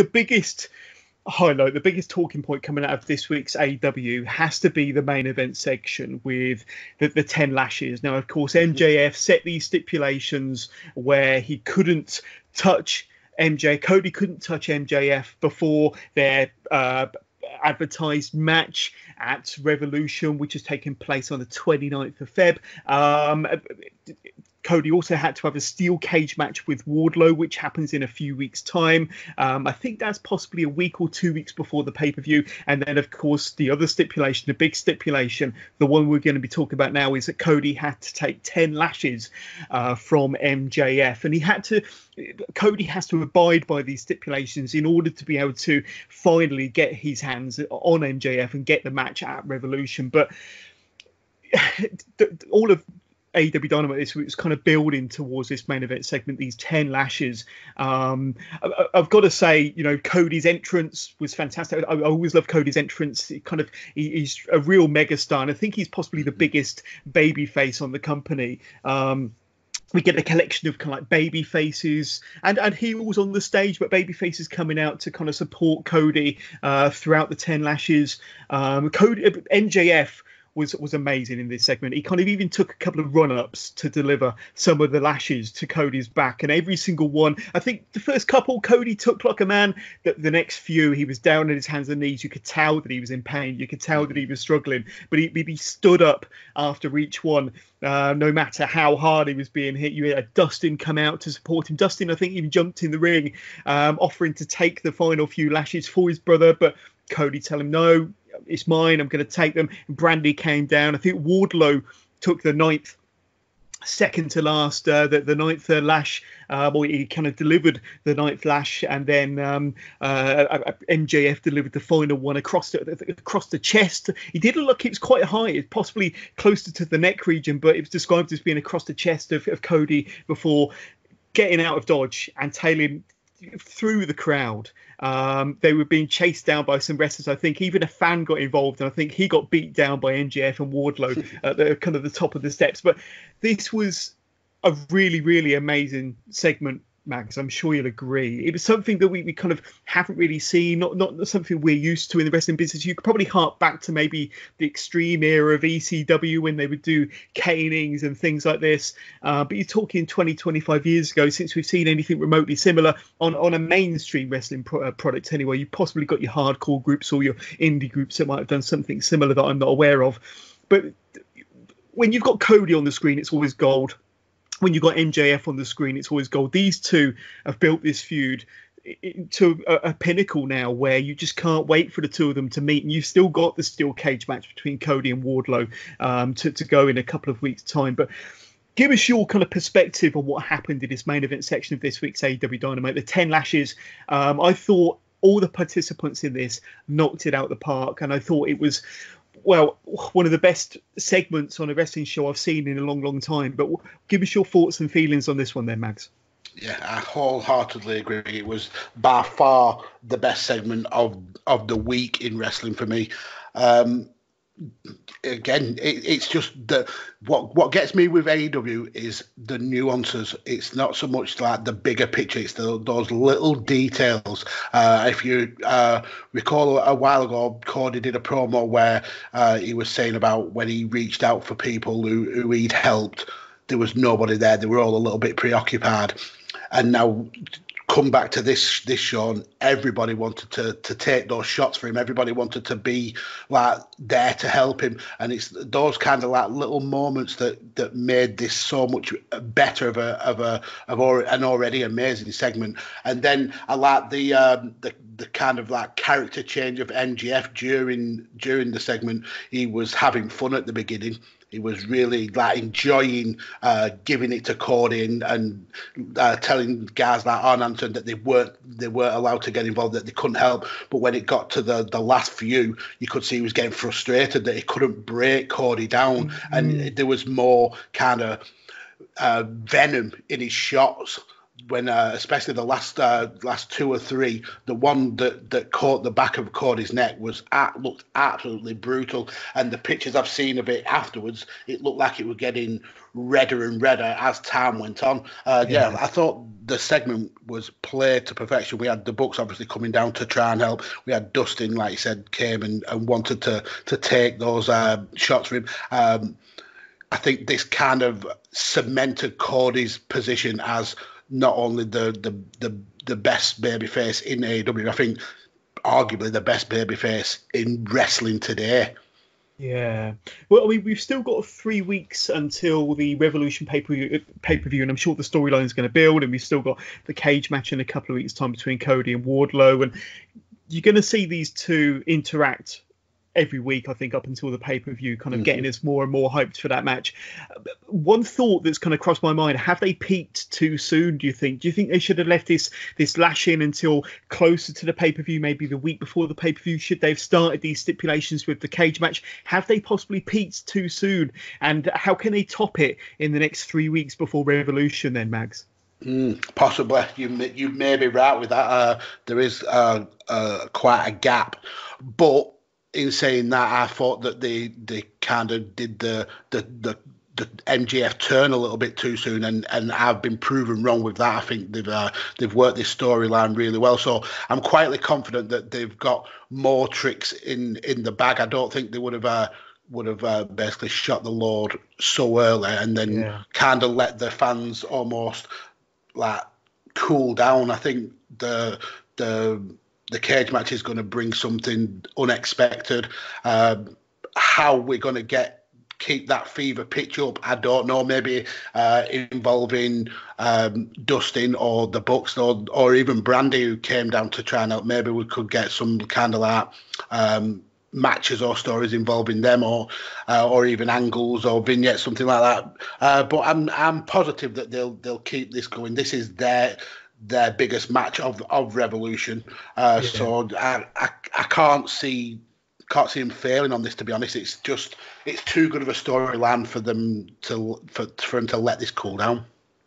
the biggest highlight, the biggest talking point coming out of this week's AEW has to be the main event section with the, the 10 lashes. Now, of course, MJF set these stipulations where he couldn't touch MJ, Cody couldn't touch MJF before their uh, advertised match at Revolution, which is taking place on the 29th of Feb. Um, Cody also had to have a steel cage match with Wardlow, which happens in a few weeks' time. Um, I think that's possibly a week or two weeks before the pay per view. And then, of course, the other stipulation, the big stipulation, the one we're going to be talking about now, is that Cody had to take 10 lashes uh, from MJF. And he had to, Cody has to abide by these stipulations in order to be able to finally get his hands on MJF and get the match at Revolution. But all of AEW Dynamite this week was kind of building towards this main event segment, these 10 lashes. Um, I, have got to say, you know, Cody's entrance was fantastic. I, I always love Cody's entrance. He kind of he, he's a real megastar, and I think he's possibly the biggest baby face on the company. Um, we get a collection of kind of like baby faces and and heels on the stage, but baby faces coming out to kind of support Cody uh, throughout the ten lashes. Um, Cody MJF was was amazing in this segment. He kind of even took a couple of run ups to deliver some of the lashes to Cody's back, and every single one. I think the first couple Cody took like a man. The, the next few he was down on his hands and knees. You could tell that he was in pain. You could tell that he was struggling, but he, he stood up after each one. Uh, no matter how hard he was being hit, you had Dustin come out to support him. Dustin, I think, even jumped in the ring, um, offering to take the final few lashes for his brother, but Cody tell him no, it's mine. I'm going to take them. And Brandi came down. I think Wardlow took the ninth second to last uh, the, the ninth uh, lash uh, or he kind of delivered the ninth lash and then um, uh, uh, uh MJF delivered the final one across the across the chest he did look it was quite high it's possibly closer to the neck region but it was described as being across the chest of, of Cody before getting out of dodge and tailing through the crowd. Um, they were being chased down by some wrestlers. I think even a fan got involved, and I think he got beat down by MJF and Wardlow at the kind of the top of the steps. But this was a really, really amazing segment Max, I'm sure you'll agree. It was something that we, we kind of haven't really seen, not, not something we're used to in the wrestling business. You could probably hark back to maybe the extreme era of ECW when they would do canings and things like this. Uh, but you're talking 20, 25 years ago since we've seen anything remotely similar on, on a mainstream wrestling pro- uh, product anyway. You've possibly got your hardcore groups or your indie groups that might have done something similar that I'm not aware of. But when you've got Cody on the screen, it's always gold when you've got MJF on the screen, it's always gold. These two have built this feud to a, a, pinnacle now where you just can't wait for the two of them to meet. And you've still got the steel cage match between Cody and Wardlow um, to, to go in a couple of weeks time. But give us your kind of perspective on what happened in this main event section of this week's AEW Dynamite. The 10 lashes. Um, I thought all the participants in this knocked it out the park and I thought it was well, one of the best segments on a wrestling show I've seen in a long, long time. But give us your thoughts and feelings on this one, then, Mags. Yeah, I wholeheartedly agree. It was by far the best segment of of the week in wrestling for me. Um, again, it, it's just the what what gets me with AEW is the nuances. It's not so much like the bigger picture; it's the, those little details. Uh, if you uh, recall a while ago, Cody did a promo where uh, he was saying about when he reached out for people who, who he'd helped, there was nobody there. They were all a little bit preoccupied. And now come back to this this show and everybody wanted to to take those shots for him. Everybody wanted to be like there to help him. And it's those kind of like little moments that that made this so much better of a of a of an already amazing segment. And then i like the um the the kind of like character change of MJF during during the segment. He was having fun at the beginning he was really like enjoying uh, giving it to Cody and, and uh, telling guys like Arn Anderson that they weren't they weren't allowed to get involved, that they couldn't help. But when it got to the the last few, you could see he was getting frustrated that he couldn't break Cody down, mm-hmm. and there was more kind of uh, venom in his shots when uh, especially the last uh, last two or three, the one that, that caught the back of Cody's neck was at, looked absolutely brutal. And the pictures I've seen of it afterwards, it looked like it was getting redder and redder as time went on. Uh, yeah. yeah. I thought the segment was played to perfection. We had the Bucks obviously coming down to try and help. We had Dustin, like you said, came and, and wanted to to take those uh, shots for him. Um, I think this kind of cemented Cody's position as not only the the the, the best babyface in AEW. I think arguably the best babyface in wrestling today. Yeah. Well, I mean, we've still got three weeks until the Revolution pay per view, and I'm sure the storyline is going to build. And we've still got the cage match in a couple of weeks' time between Cody and Wardlow, and you're going to see these two interact every week, I think, up until the pay per view, kind of mm-hmm. getting us more and more hyped for that match. One thought that's kind of crossed my mind: Have they peaked too soon? Do you think? Do you think they should have left this this lash in until closer to the pay per view, maybe the week before the pay per view? Should they have started these stipulations with the cage match? Have they possibly peaked too soon? And how can they top it in the next three weeks before Revolution? Then, Mags. Mm, possibly, you you may be right with that. Uh, there is uh, uh, quite a gap, but in saying that, I thought that they they kind of did the the the the MJF turn a little bit too soon, and, and I've been proven wrong with that. I think they've uh, they've worked this storyline really well, so I'm quietly confident that they've got more tricks in in the bag. I don't think they would have uh, would have uh, basically shot the Lord so early and then yeah. kind of let the fans almost like cool down. I think the the the cage match is going to bring something unexpected. Um, how we're going to get keep that fever pitch up, I don't know. Maybe uh, involving um, Dustin or the Bucks or or even Brandi who came down to try and help. Maybe we could get some kind of um, matches or stories involving them or uh, or even angles or vignettes something like that uh, but i'm i'm positive that they'll they'll keep this going this is their their biggest match of of Revolution. Uh, yeah. So I, I I can't see can't see them failing on this. To be honest, it's just it's too good of a storyline for them to for for them to let this cool down.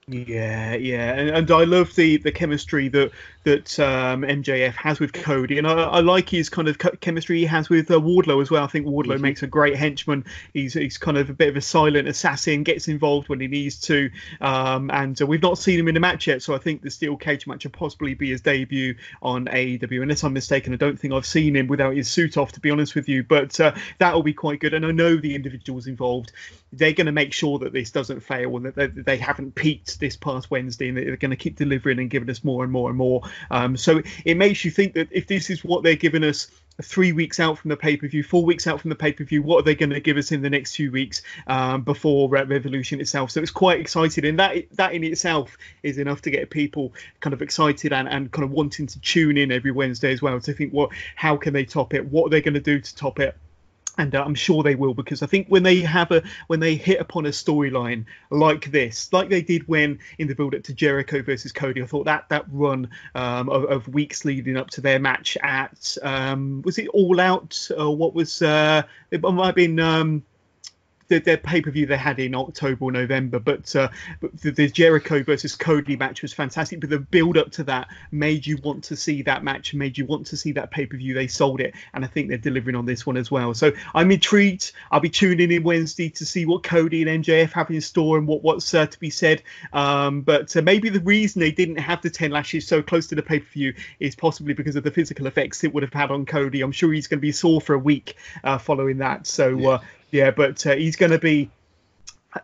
Yeah, yeah, and, and I love the the chemistry that that um, MJF has with Cody, and I, I, like his kind of chemistry he has with uh, Wardlow as well. I think Wardlow mm-hmm. makes a great henchman. He's he's kind of a bit of a silent assassin, gets involved when he needs to, um, and uh, we've not seen him in a match yet. So I think the steel cage match will possibly be his debut on AEW. Unless I'm mistaken, I don't think I've seen him without his suit off, to be honest with you. But uh, that will be quite good, and I know the individuals involved. They're going to make sure that this doesn't fail and that they, they haven't peaked this past Wednesday, and they're going to keep delivering and giving us more and more and more. Um, so it makes you think that if this is what they're giving us three weeks out from the pay per view, four weeks out from the pay per view, what are they going to give us in the next few weeks um, before Revolution itself? So it's quite exciting, and that that in itself is enough to get people kind of excited and, and kind of wanting to tune in every Wednesday as well to think, what how can they top it? What are they going to do to top it? And uh, I'm sure they will because I think when they have a when they hit upon a storyline like this, like they did when in the build up to Jericho versus Cody, I thought that that run um, of, of, weeks leading up to their match at um, was it All Out or what was uh, it might have been um, the, their pay per view they had in October or November, but, uh, but the, the, Jericho versus Cody match was fantastic. But the build up to that made you want to see that match, and made you want to see that pay per view. They sold it, and I think they're delivering on this one as well. So I'm intrigued. I'll be tuning in Wednesday to see what Cody and MJF have in store and what what's uh, to be said. Um, but uh, maybe the reason they didn't have the ten lashes so close to the pay per view is possibly because of the physical effects it would have had on Cody. I'm sure he's going to be sore for a week uh, following that. So yeah. Yeah, but uh, he's going to be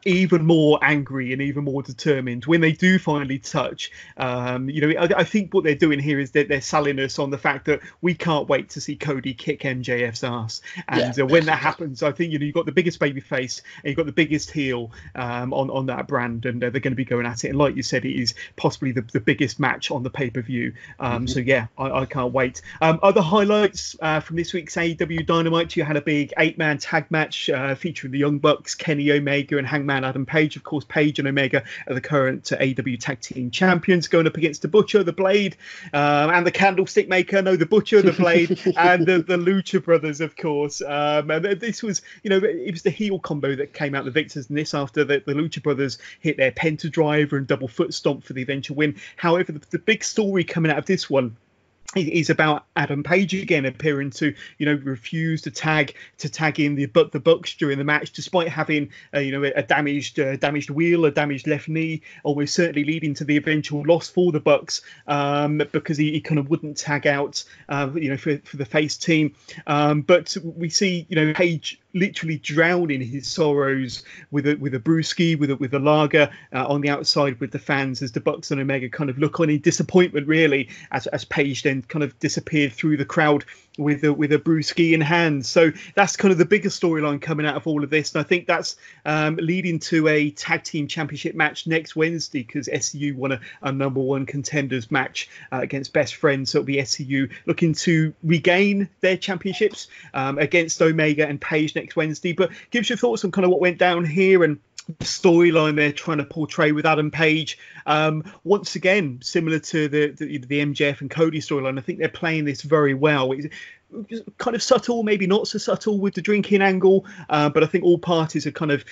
even more angry and even more determined when they do finally touch. Um, you know, I, I, think what they're doing here is that they're selling us on the fact that we can't wait to see Cody kick MJF's ass. And yeah, uh, when that happens, I think you know you've got the biggest baby face and you've got the biggest heel um, on on that brand, and uh, they're going to be going at it. And like you said, it is possibly the, the biggest match on the pay per view. Um, mm-hmm. So yeah, I, I can't wait. Um, other highlights uh, from this week's AEW Dynamite: you had a big eight man tag match uh, featuring the Young Bucks, Kenny Omega, and Hangman Adam Page. Of course, Page and Omega are the current AEW Tag Team Champions, going up against the Butcher, the Blade, um, and the Candlestick Maker. No, the Butcher, the Blade, and the, the Lucha Brothers, of course. Um, and this was, you know, it was the heel combo that came out the victors in this after the, the Lucha Brothers hit their Penta Driver and double foot stomp for the eventual win. However, the, the big story coming out of this one is about Adam Page again appearing to you know refuse to tag to tag in the but the Bucks during the match despite having uh, you know a damaged uh, damaged wheel a damaged left knee almost certainly leading to the eventual loss for the Bucks um, because he, he, kind of wouldn't tag out uh, you know for, for the face team. Um, but we see you know Page literally drowning his sorrows with a with a brewski, with a with a lager uh, on the outside with the fans as the Bucks and Omega kind of look on in disappointment, really, as as Page then kind of disappeared through the crowd with a with a brewski in hand. So that's kind of the biggest storyline coming out of all of this, and I think that's um, leading to a tag team championship match next Wednesday because SCU won a, a, number one contenders match uh, against Best Friends. So it'll be SCU looking to regain their championships um, against Omega and Page next Wednesday. But give us your thoughts on kind of what went down here and storyline they're trying to portray with Adam Page. Um, once again, similar to the, the, the MJF and Cody storyline, I think they're playing this very well. It's kind of subtle, maybe not so subtle with the drinking angle, uh, but I think all parties are kind of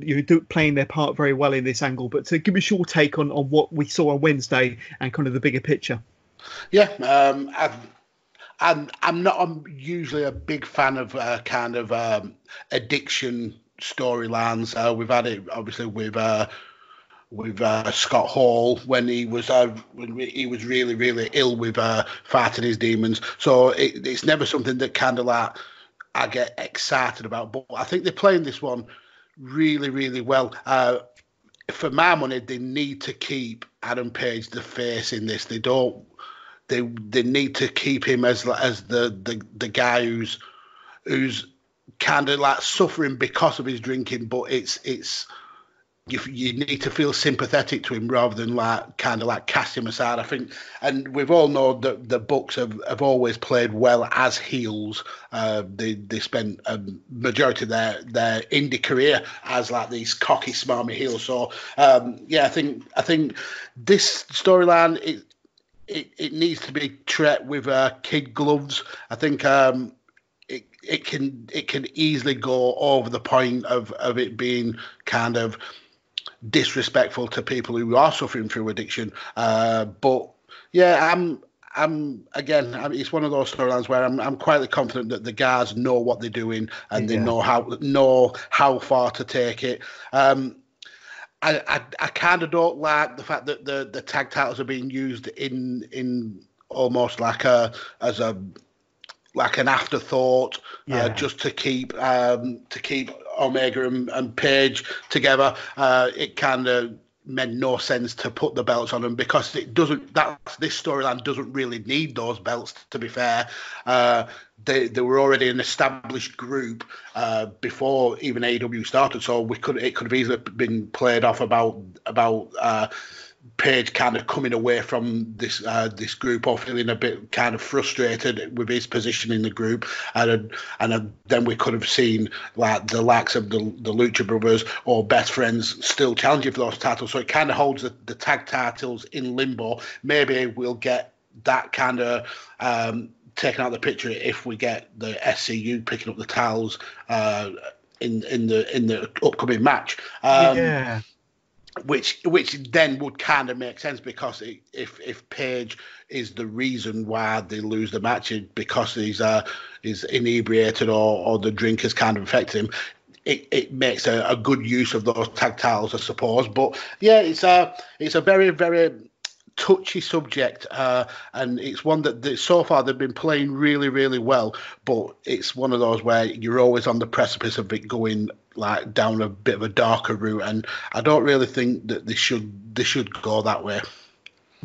you know playing their part very well in this angle. But to give us your take on, on what we saw on Wednesday and kind of the bigger picture. Yeah, um, I've I'm I'm not I'm usually a big fan of uh, kind of um, addiction storylines. Uh, we've had it obviously with uh, with uh, Scott Hall when he was uh, when he was really really ill with uh, fighting his demons. So it, it's never something that kind of like I get excited about. But I think they're playing this one really really well. Uh, for my money, they need to keep Adam Page the face in this. They don't. They they need to keep him as as the the, the guy who's who's kind of like suffering because of his drinking, but it's it's you, you need to feel sympathetic to him rather than like kind of like cast him aside. I think, and we've all known that the Bucks have, have always played well as heels. Uh, they they spent a majority of their their indie career as like these cocky, smarmy heels. So um, yeah, I think I think this storyline it, it it needs to be treated with uh, kid gloves. I think um, it can it can easily go over the point of of it being kind of disrespectful to people who are suffering through addiction. Uh, but yeah, I'm I'm again. I mean, it's one of those storylines where I'm I'm quietly confident that the guys know what they're doing and yeah. they know how know how far to take it. Um, I I, I kind of don't like the fact that the the tag titles are being used in in almost like a as a like an afterthought, uh, yeah. uh, just to keep um, to keep Omega and, and Page together. Uh, it kind of made no sense to put the belts on them because it doesn't. That this storyline doesn't really need those belts. To be fair, uh, they they were already an established group uh, before even AEW started, so we could it could have easily been played off about about uh, Page kind of coming away from this uh, this group or feeling a bit kind of frustrated with his position in the group, and and then we could have seen like the likes of the the Lucha Brothers or Best Friends still challenging for those titles. So it kind of holds the, the tag titles in limbo. Maybe we'll get that kind of um, taken out of the picture if we get the SCU picking up the titles uh, in in the in the upcoming match. Um, yeah which which then would kind of make sense because if if Page is the reason why they lose the match because he's uh is inebriated or or the drink has kind of affected him, it, it makes a, a good use of those tag titles, I suppose. But yeah, it's a it's a very very touchy subject, uh, and it's one that, that, so far they've been playing really, really well. But it's one of those where you're always on the precipice of it going like down a bit of a darker route, and I don't really think that they should they should go that way.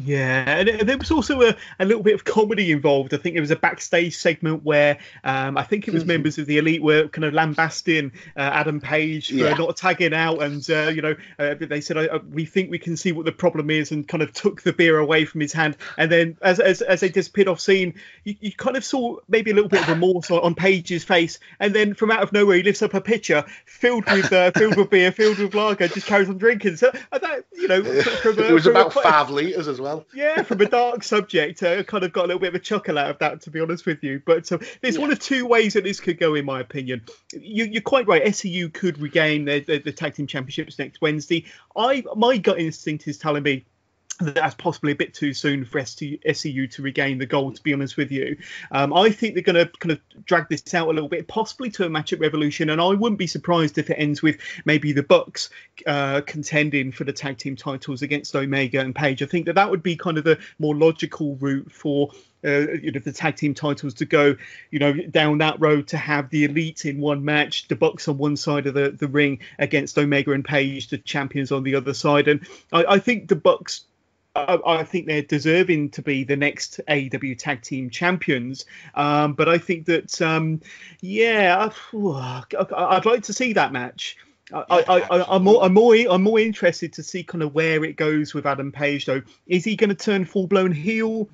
Yeah, and there was also a, a little bit of comedy involved. I think there was a backstage segment where um, I think it was mm-hmm. members of the elite were kind of lambasting uh, Adam Page for yeah. not tagging out, and uh, you know uh, they said we think we can see what the problem is, and kind of took the beer away from his hand. And then as as, as they disappeared off scene, you, you kind of saw maybe a little bit of remorse on, on Page's face, and then from out of nowhere he lifts up a pitcher filled with uh, filled with beer, filled with lager, just carries on drinking. So uh, that you know, from, it was about five liters as well. Yeah, from a dark subject, I uh, kind of got a little bit of a chuckle out of that, to be honest with you. But uh, there's yeah. one of two ways that this could go, in my opinion. You, are quite right. SCU could regain the, the, the tag team championships next Wednesday. I my gut instinct is telling me that's possibly a bit too soon for SCU to regain the gold. To be honest with you, um, I think they're going to kind of drag this out a little bit, possibly to a match at Revolution, and I wouldn't be surprised if it ends with maybe the Bucks uh, contending for the tag team titles against Omega and Page. I think that that would be kind of the more logical route for uh, you know, the tag team titles to go, you know, down that road to have the elite in one match, the Bucks on one side of the, the ring against Omega and Page, the champions on the other side. And I, I think the Bucks I, I, think they're deserving to be the next AEW Tag Team Champions. Um, but I think that, um, yeah, I, would like to see that match. I, I, am more, I'm more, I'm more interested to see kind of where it goes with Adam Page. Though, is he going to turn full blown heel?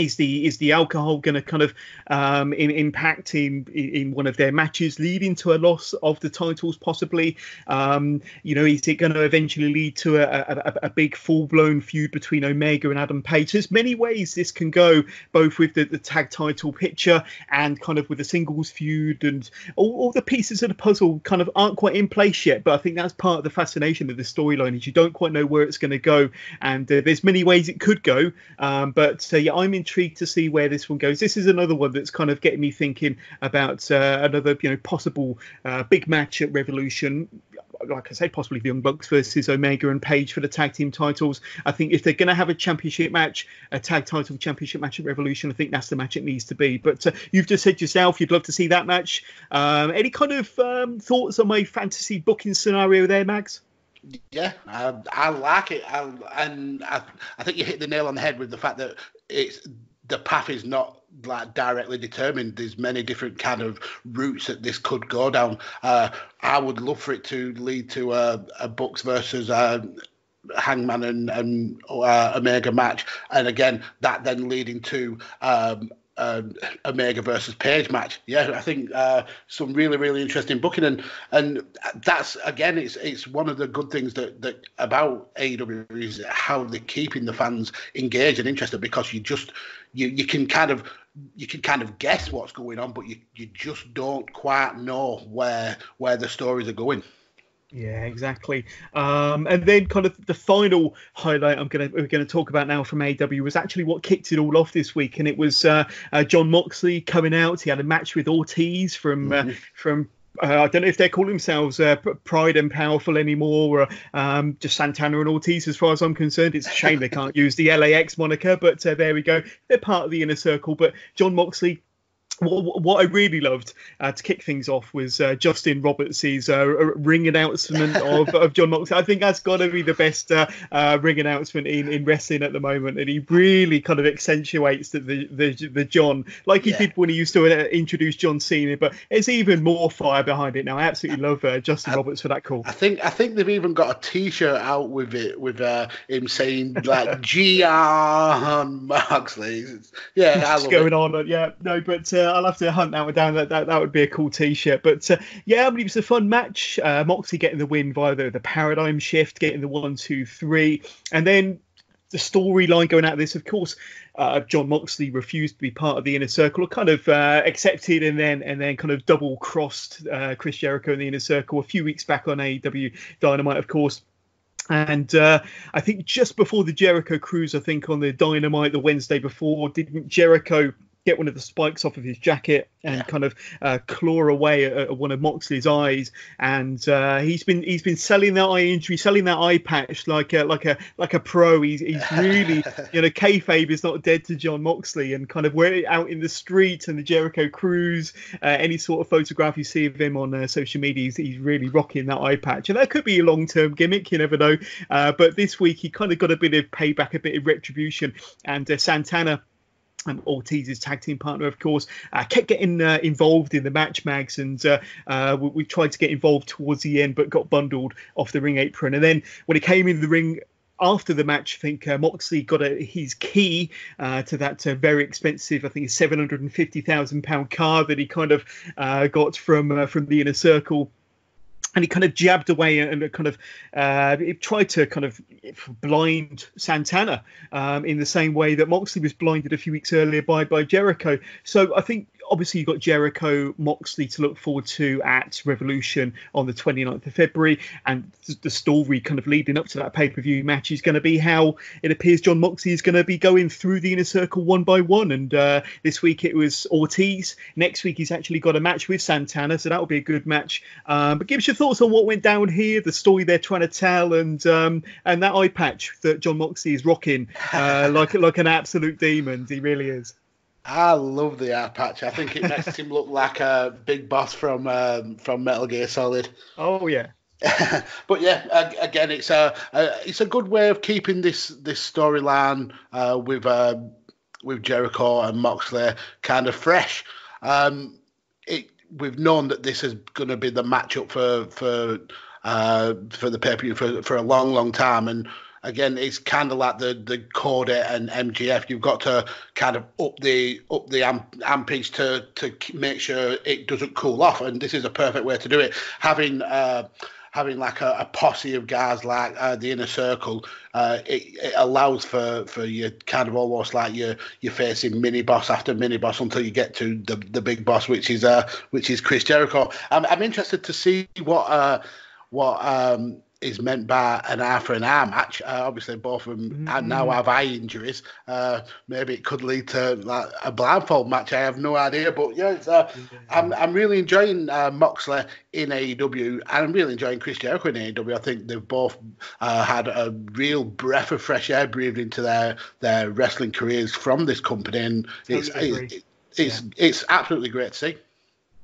Is the is the alcohol going to kind of um, in, impact in in one of their matches, leading to a loss of the titles possibly? Um, you know, is it going to eventually lead to a, a, a big full blown feud between Omega and Adam Page? There's many ways this can go, both with the, the tag title picture and kind of with the singles feud, and all, all the pieces of the puzzle kind of aren't quite in place yet. But I think that's part of the fascination of the storyline is you don't quite know where it's going to go, and uh, there's many ways it could go. Um, but uh, yeah, I'm intrigued to see where this one goes. This is another one that's kind of getting me thinking about uh, another, you know, possible uh, big match at Revolution. Like I say, possibly the Young Bucks versus Omega and Page for the tag team titles. I think if they're going to have a championship match, a tag title championship match at Revolution, I think that's the match it needs to be. But uh, you've just said yourself you'd love to see that match. Um, any kind of um, thoughts on my fantasy booking scenario there, Mags? Yeah, I, I like it, I, and I, I think you hit the nail on the head with the fact that it's the path is not like directly determined. There's many different kind of routes that this could go down. Uh, I would love for it to lead to a, a Bucks versus a Hangman and, and uh, Omega match, and again that then leading to um, um, Omega versus Page match. Yeah, I think uh, some really really interesting booking, and and that's again it's it's one of the good things that that about AEW is how they're keeping the fans engaged and interested because you just you you can kind of you can kind of guess what's going on, but you you just don't quite know where where the stories are going. Yeah, exactly. Um, and then, kind of the final highlight I'm gonna we're gonna talk about now from AEW was actually what kicked it all off this week, and it was uh, uh, Jon Moxley coming out. He had a match with Ortiz from uh, mm-hmm. from uh, I don't know if they call themselves uh, Proud and Powerful anymore, or um, just Santana and Ortiz, as far as I'm concerned. It's a shame they can't use the LAX moniker, but uh, there we go. They're part of the inner circle. But Jon Moxley what, what I really loved uh, to kick things off was uh, Justin Roberts' uh, ring announcement of, of Jon Moxley. I think that's got to be the best uh, uh, ring announcement in, in wrestling at the moment, and he really kind of accentuates the the, the, the John like he yeah. did when he used to uh, introduce John Cena. But it's even more fire behind it now. I absolutely love Justin I, Roberts for that call. I think I think they've even got a T-shirt out with it with him saying like "Jon Moxley." Yeah, what's going it. on? Yeah, no, but I'll have to hunt that one down. That that, that would be a cool T-shirt. But uh, yeah, I mean, it was a fun match. Uh, Moxie getting the win via the, the paradigm shift, getting the one, two, three, and then the storyline going out of this, of course, uh, Jon Moxley refused to be part of the inner circle, kind of uh, accepted, and then and then kind of double crossed uh, Chris Jericho in the inner circle a few weeks back on AEW Dynamite, of course. And uh, I think just before the Jericho cruise, I think on the Dynamite the Wednesday before, didn't Jericho get one of the spikes off of his jacket and yeah. kind of uh, claw away at, at, one of Moxley's eyes. And uh, he's been he's been selling that eye injury, selling that eye patch like a like a like a pro. He's he's really you know kayfabe is not dead to Jon Moxley, and kind of we're out in the street and the Jericho cruise, uh, any sort of photograph you see of him on uh, social media, he's, he's, really rocking that eye patch, and that could be a long term gimmick. You never know. Uh, but this week he kind of got a bit of payback, a bit of retribution, and uh, Santana um, Ortiz's tag team partner, of course, uh, kept getting uh, involved in the match mags, and uh, uh, we, we, tried to get involved towards the end, but got bundled off the ring apron. And then when he came in the ring after the match, I think uh, Moxley got a, his key uh, to that very expensive, I think, seven hundred and fifty thousand pound car that he kind of got from from the inner circle and he kind of jabbed away and kind of uh, tried to kind of blind Santana um, in the same way that Moxley was blinded a few weeks earlier by by Jericho. So I think obviously you've got Jericho Moxley to look forward to at Revolution on the 29th of February, and the story kind of leading up to that pay per view match is going to be how it appears Jon Moxley is going to be going through the inner circle one by one. And uh, this week it was Ortiz. Next week he's actually got a match with Santana, so that will be a good match. Um, but give us your thoughts on what went down here, the story they're trying to tell, and um, and that eye patch that Jon Moxley is rocking uh, like like an absolute demon. He really is. I love the eye patch. I think it makes him look like a big boss from um, from Metal Gear Solid. Oh yeah. but yeah, again, it's a, a, it's a good way of keeping this this storyline uh, with uh, with Jericho and Moxley kind of fresh. Um, it, we've known that this is going to be the matchup for for uh, for the pay per view for for a long, long time, and again, it's kind of like the the Cody and MJF. You've got to kind of up the up the amp, ampage to to make sure it doesn't cool off. And this is a perfect way to do it. Having uh, having like a, a, posse of guys like uh, the inner circle, uh, it, it, allows for for you kind of almost like you're you're facing mini boss after mini boss until you get to the the big boss, which is uh which is Chris Jericho. I'm I'm interested to see what uh what um is meant by an eye for an eye match. Uh, obviously, both of them mm-hmm. now have eye injuries. Uh, maybe it could lead to like a blindfold match. I have no idea, but yeah, uh, I'm I'm really enjoying uh, Moxley in AEW, and I'm really enjoying Chris Jericho in AEW. I think they've both uh, had a real breath of fresh air breathed into their their wrestling careers from this company, and it's it's it's, yeah. it's absolutely great to see.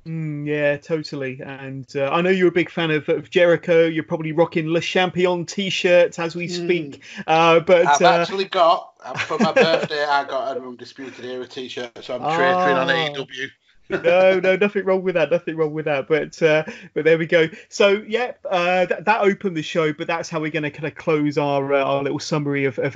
Mm, yeah, totally. And uh, I know you're a big fan of, of, Jericho. You're probably rocking Le Champion t-shirts as we hmm. speak. Mm. Uh, but I've uh, actually got for my birthday. I got an undisputed era t-shirt, so I'm oh. on AEW no, no, nothing wrong with that. Nothing wrong with that. But uh, but there we go. So yeah, uh, that, that opened the show, but that's how we're going to kind of close our uh, our little summary of, of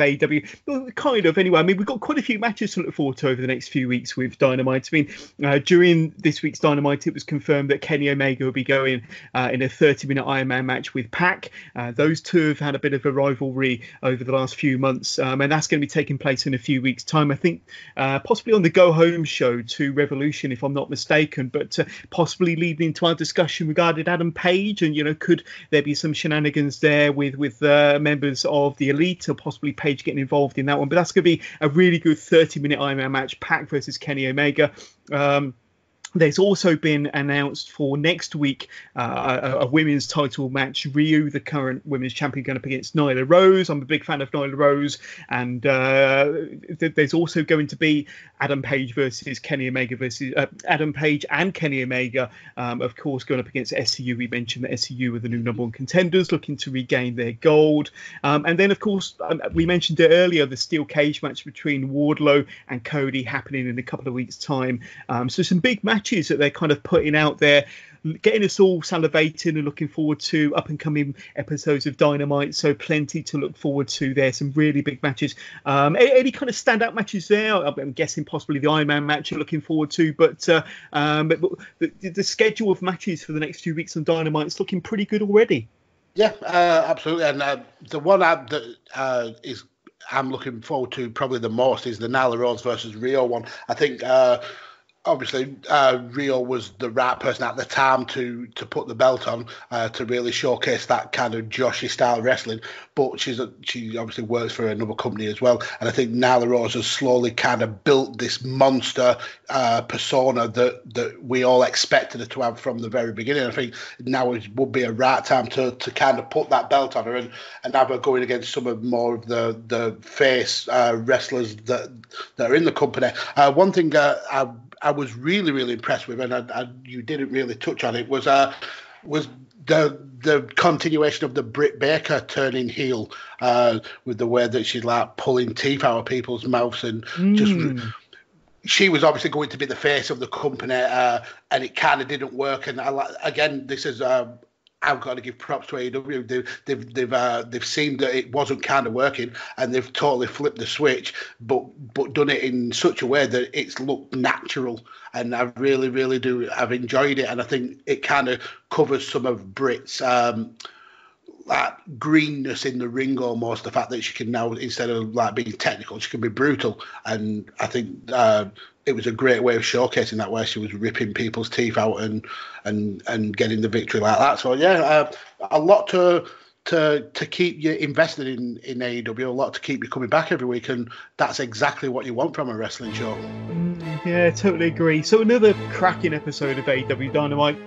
kind of anyway. I mean, we've got quite a few matches to look forward to over the next few weeks with Dynamite. I mean, uh, during this week's Dynamite, it was confirmed that Kenny Omega will be going uh, in a 30 minute Iron Man match with Pac. Uh, those two have had a bit of a rivalry over the last few months, um, and that's going to be taking place in a few weeks' time. I think possibly on the Go Home show to Revolution, if I'm not not mistaken, but uh, possibly leading into our discussion regarding Adam Page, and you know, could there be some shenanigans there with with uh, members of the Elite, or possibly Page getting involved in that one? But that's going to be a really good 30 minute Iron Man match, Pac versus Kenny Omega. Um, there's also been announced for next week uh, a, a, women's title match. Riho, the current women's champion, going up against Nyla Rose. I'm a big fan of Nyla Rose, and uh, th- there's also going to be Adam Page versus Kenny Omega versus uh, Adam Page and Kenny Omega, um, of course, going up against SCU. We mentioned that SCU are the new number one contenders, looking to regain their gold. Um, and then, of course, um, we mentioned it earlier, the steel cage match between Wardlow and Cody happening in a couple of weeks' time. Um, so some big matches matches that they're kind of putting out there, getting us all salivating and looking forward to up and coming episodes of Dynamite. So plenty to look forward to there. Some really big matches. Um, any, kind of standout matches there? I'm guessing possibly the Iron Man match you're looking forward to, but, uh, um, but the, the, schedule of matches for the next few weeks on Dynamite is looking pretty good already. Yeah, uh, absolutely. And uh, the one I, that uh, is I'm looking forward to probably the most is the Nyla Rose versus Riho one. I think uh, obviously uh, Riho was the right person at the time to to put the belt on uh, to really showcase that kind of Joshi style wrestling. But she's a, she obviously works for another company as well, and I think Nyla Rose has slowly kind of built this monster uh, persona that that we all expected her to have from the very beginning. I think now it would be a right time to to kind of put that belt on her and and have her going against some of more of the the face uh, wrestlers that that are in the company. Uh, one thing uh, I I was really really impressed with, and I, I, you didn't really touch on it, was uh was the the continuation of the Britt Baker turning heel uh, with the way that she's like pulling teeth out of people's mouths and mm. just. She was obviously going to be the face of the company, uh, and it kind of didn't work. And I, again, this is uh, I've got to give props to AEW. They've they've they've, uh, they've seen that it wasn't kind of working, and they've totally flipped the switch, but but done it in such a way that it's looked natural. And I really really do. I've enjoyed it, and I think it kind of covers some of Britt's. Um, that greenness in the ring almost the fact that she can now instead of like being technical she can be brutal and i think uh, it was a great way of showcasing that where she was ripping people's teeth out and and and getting the victory like that. So yeah, uh, a lot to to to keep you invested in in AEW, a lot to keep you coming back every week, and that's exactly what you want from a wrestling show. Mm, yeah, totally agree. So another cracking episode of AEW Dynamite